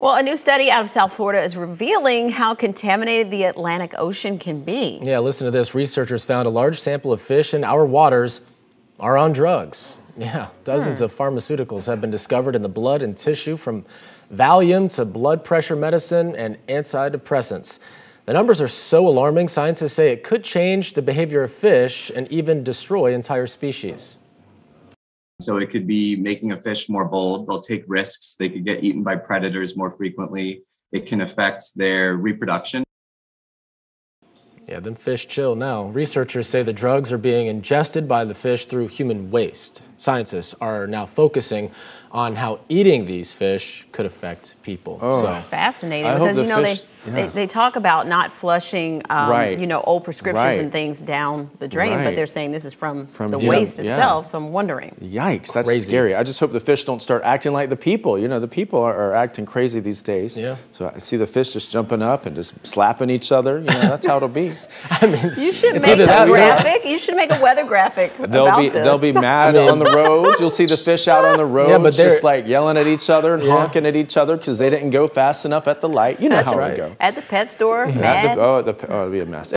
Well, a new study out of South Florida is revealing how contaminated the Atlantic Ocean can be. Yeah, listen to this. Researchers found a large sample of fish in our waters are on drugs. Yeah, dozens hmm. of pharmaceuticals have been discovered in the blood and tissue from Valium to blood pressure medicine and antidepressants. The numbers are so alarming, scientists say it could change the behavior of fish and even destroy entire species. So it could be making a fish more bold. They'll take risks. They could get eaten by predators more frequently. It can affect their reproduction. Yeah, then fish chill now. Researchers say the drugs are being ingested by the fish through human waste. Scientists are now focusing on how eating these fish could affect people. Oh. So. It's fascinating I because you know fish, they, yeah. they, they talk about not flushing um, right. you know old prescriptions right. and things down the drain, right. but they're saying this is from, from the yeah, waste yeah. itself. So I'm wondering. Yikes, that's crazy. scary. I just hope the fish don't start acting like the people. You know, the people are, are, acting crazy these days. Yeah. So I see the fish just jumping up and just slapping each other. You know, that's how it'll be. I mean, you should make a graphic. You should make a weather graphic. They'll about be this. they'll be mad I mean, on the roads. You'll see the fish out on the road, yeah, but just like yelling at each other and yeah. honking at each other because they didn't go fast enough at the light. You know That's how right. we go. At the pet store, mad. Oh, the, oh, the, oh, it'll be a mess.